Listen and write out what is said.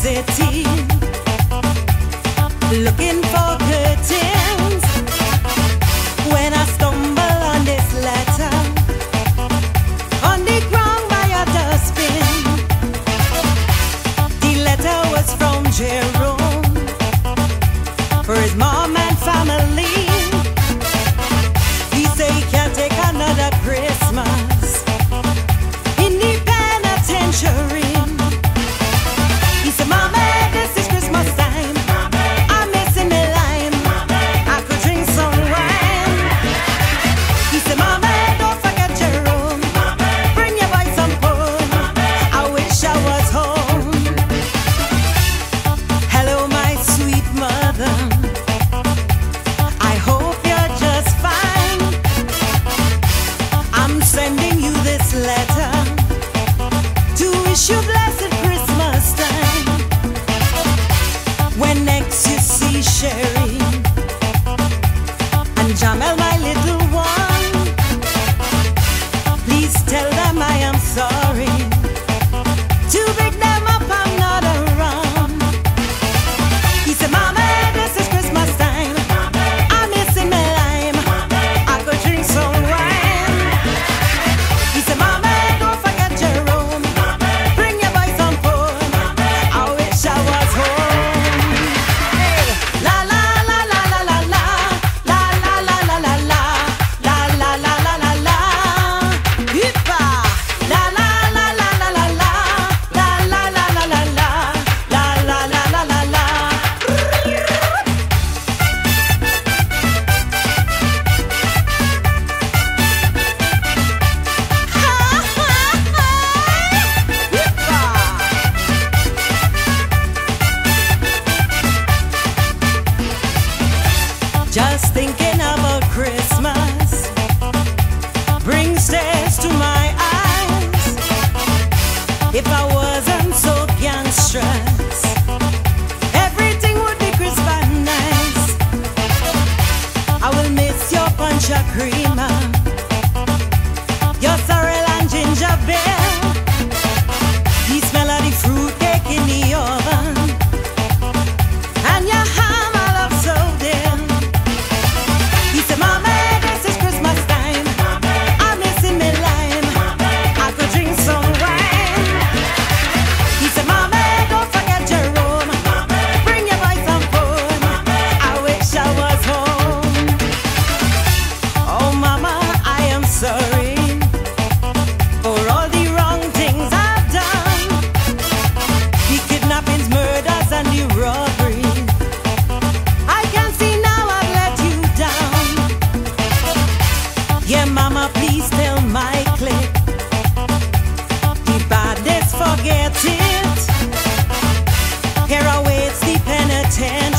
city, looking for curtains. about Christmas. please tell my clique forget it. Here awaits the penitent.